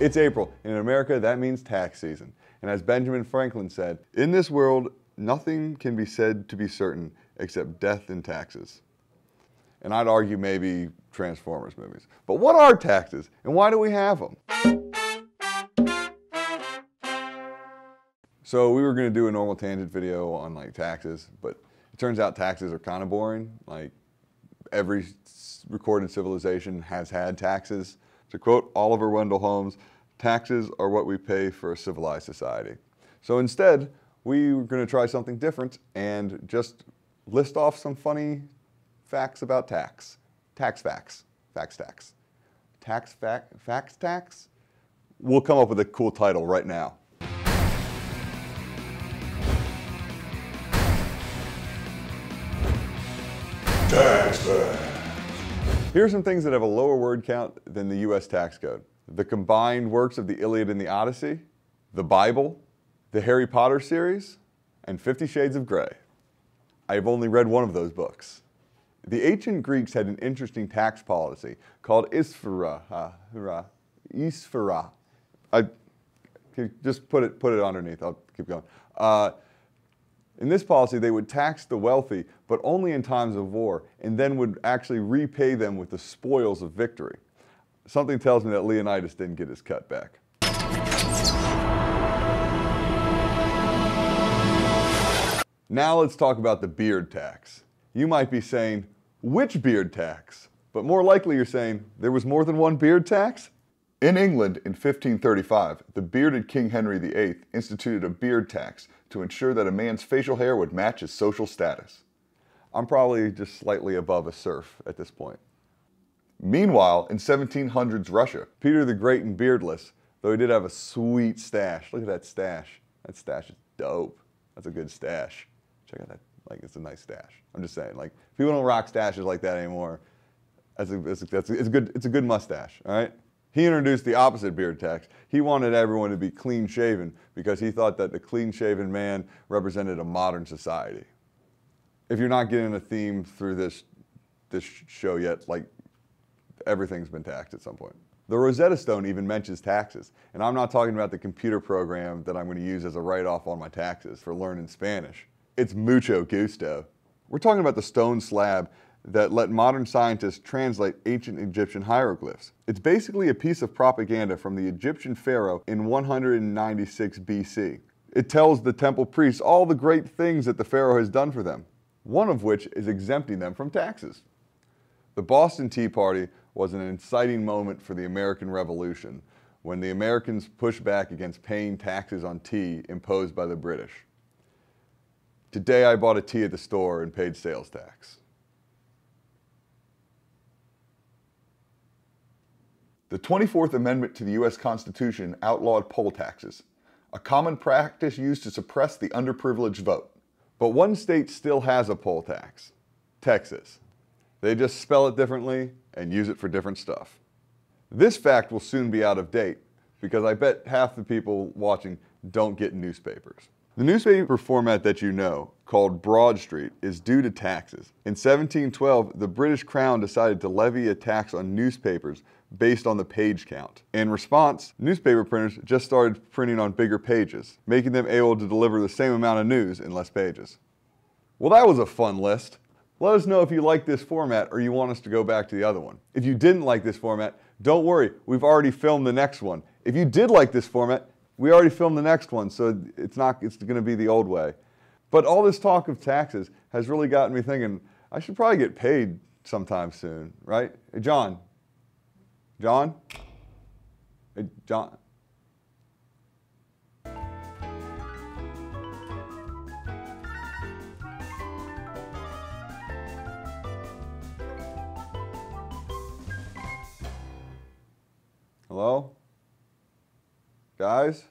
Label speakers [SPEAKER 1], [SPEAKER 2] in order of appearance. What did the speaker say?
[SPEAKER 1] It's April, and in America, that means tax season. And as Benjamin Franklin said, in this world, nothing can be said to be certain except death and taxes. And I'd argue maybe Transformers movies. But what are taxes, and why do we have them? So we were gonna do a normal tangent video on like taxes, but it turns out taxes are kind of boring. Like every recorded civilization has had taxes. To quote Oliver Wendell Holmes, taxes are what we pay for a civilized society. So instead, we were going to try something different and just list off some funny facts about tax. Tax facts. Facts tax. Tax fact, facts tax? We'll come up with a cool title right now. Tax facts. Here are some things that have a lower word count than the US tax code. The combined works of the Iliad and the Odyssey, the Bible, the Harry Potter series, and Fifty Shades of Grey. I have only read one of those books. The ancient Greeks had an interesting tax policy called eisphora. Uh, eisphora. I just put it put it underneath. I'll keep going. Uh, in this policy, they would tax the wealthy, but only in times of war, and then would actually repay them with the spoils of victory. Something tells me that Leonidas didn't get his cut back. Now let's talk about the beard tax. You might be saying, which beard tax? But more likely you're saying, there was more than one beard tax? In England in 1535, the bearded King Henry VIII instituted a beard tax to ensure that a man's facial hair would match his social status. I'm probably just slightly above a serf at this point. Meanwhile, in 1700s Russia, Peter the Great and beardless, though he did have a sweet stash. Look at that stash. That stash is dope. That's a good stash. Check out that, like, it's a nice stash. I'm just saying, like, people don't rock stashes like that anymore. That's a, that's a, that's a, it's, a good, it's a good mustache, all right? He introduced the opposite beard tax. He wanted everyone to be clean shaven because he thought that the clean shaven man represented a modern society. If you're not getting a theme through this, this show yet, like everything's been taxed at some point. The Rosetta Stone even mentions taxes, and I'm not talking about the computer program that I'm going to use as a write-off on my taxes for learning Spanish. It's mucho gusto. We're talking about the stone slab that let modern scientists translate ancient Egyptian hieroglyphs. It's basically a piece of propaganda from the Egyptian pharaoh in 196 BC. It tells the temple priests all the great things that the pharaoh has done for them, one of which is exempting them from taxes. The Boston Tea Party was an inciting moment for the American Revolution when the Americans pushed back against paying taxes on tea imposed by the British. Today I bought a tea at the store and paid sales tax. The 24th Amendment to the U.S. Constitution outlawed poll taxes, a common practice used to suppress the underprivileged vote. But one state still has a poll tax Texas. They just spell it differently and use it for different stuff. This fact will soon be out of date because I bet half the people watching don't get newspapers. The newspaper format that you know, called broadsheet, is due to taxes. In 1712, the British Crown decided to levy a tax on newspapers based on the page count. In response, newspaper printers just started printing on bigger pages, making them able to deliver the same amount of news in less pages. Well, that was a fun list. Let us know if you like this format or you want us to go back to the other one. If you didn't like this format, don't worry, we've already filmed the next one. If you did like this format, we already filmed the next one, so it's not it's going to be the old way. But all this talk of taxes has really gotten me thinking I should probably get paid sometime soon, right? John, John? Hey, John. Hello? Guys?